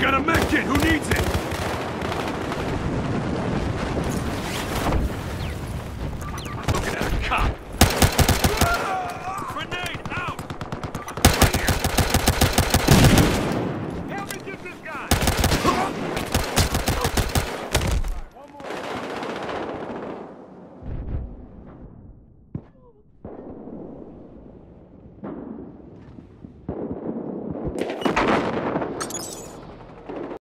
I got a med kit. Who needs it? Looking at a cop.